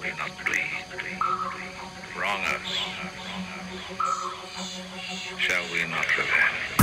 we not pleased. Wrong us. Shall we not revenge?